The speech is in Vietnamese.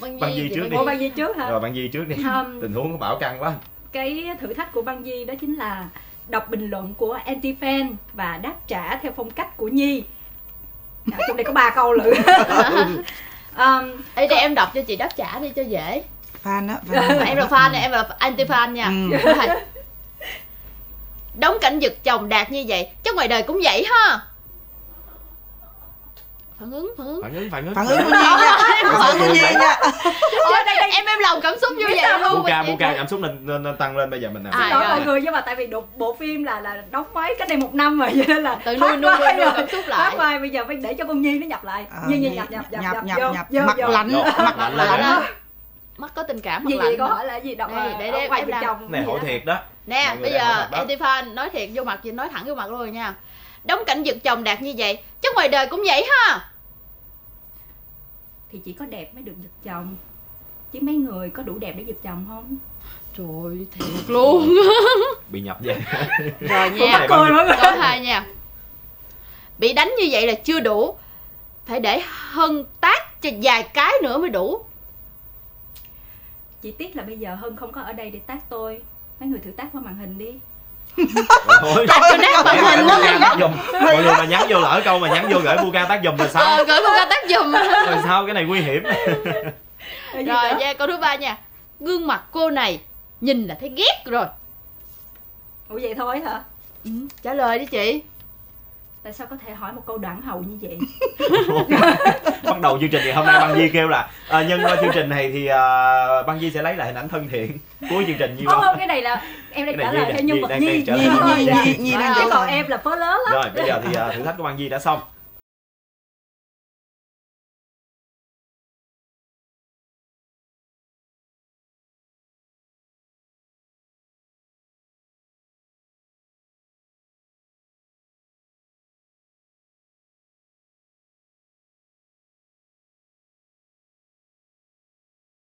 Băng Băng Di Di trước đi. ủa băng di trước hả? Rồi bạn Di trước đi. Um, tình huống của bảo căng quá. Cái thử thách của băng di đó chính là đọc bình luận của anti fan và đáp trả theo phong cách của nhi. À, trong đây có ba câu lận. Um, Ê, để em đọc cho chị đáp trả đi cho dễ. Fan á fan. em là fan này em là anti fan nha. Ừ. Đóng cảnh giật chồng đạt như vậy chắc ngoài đời cũng vậy ha phản ứng phản ứng. Phản ứng phản ứng. Phản ứng của Nhi nha. Phản ứng của Nhi nha. Ôi, em em lòng cảm xúc như vậy. luôn Buka Buka cảm xúc nên, nên, nên tăng lên bây giờ mình làm À, xin lỗi rồi. mọi người nhưng mà tại vì bộ, bộ phim là là đóng máy cách đây một năm rồi cho nên là tự thoát nuôi nuôi nuôi, cảm xúc thoát lại vai bây giờ phải để cho con nhi nó nhập lại. Ờ, nhi nhi Nhi nhập nhập nhập nhập nhập mặt lạnh. Mặt lạnh mắt có tình cảm gì vậy lạnh đó. hỏi là gì? Đọc Đây, ờ, để- để em chồng này gì hội đó. thiệt đó. Nè bây hỏi giờ mặt đó. anti fan nói thiệt vô mặt chị nói thẳng vô mặt luôn rồi nha đóng cảnh giật chồng đạt như vậy chắc ngoài đời cũng vậy ha. Thì chỉ có đẹp mới được giật chồng. Chứ mấy người có đủ đẹp để giật chồng không? Trời thiệt luôn. Bị nhập vậy. Rồi nha người câu hai nha. Bị đánh như vậy là chưa đủ. Phải để hân tác cho vài cái nữa mới đủ. Chỉ tiếc là bây giờ hân không có ở đây để tác tôi. Mấy người thử tác qua màn hình đi Tách cho nét màn hình đó. Tác giùm. Mọi người mà nhắn vô lỡ câu mà nhắn vô gửi Buka tác giùm là sao ờ, gửi một ca tác giùm. Rồi sao? Cái này nguy hiểm. Rồi nha câu thứ ba nha. Gương mặt cô này nhìn là thấy ghét rồi. Ủa vậy thôi hả? Ừ, trả lời đi chị. Tại sao có thể hỏi một câu đoạn hậu như vậy đầu chương trình thì hôm nay băng di kêu là à, nhân chương trình này thì à, băng di sẽ lấy lại hình ảnh thân thiện cuối chương trình như không không cái này là em đang trả lời theo nhân vật Nhi nhi Nhi. Nhi đang còn em là phớ lớn rồi bây giờ thì à, thử thách của băng di đã xong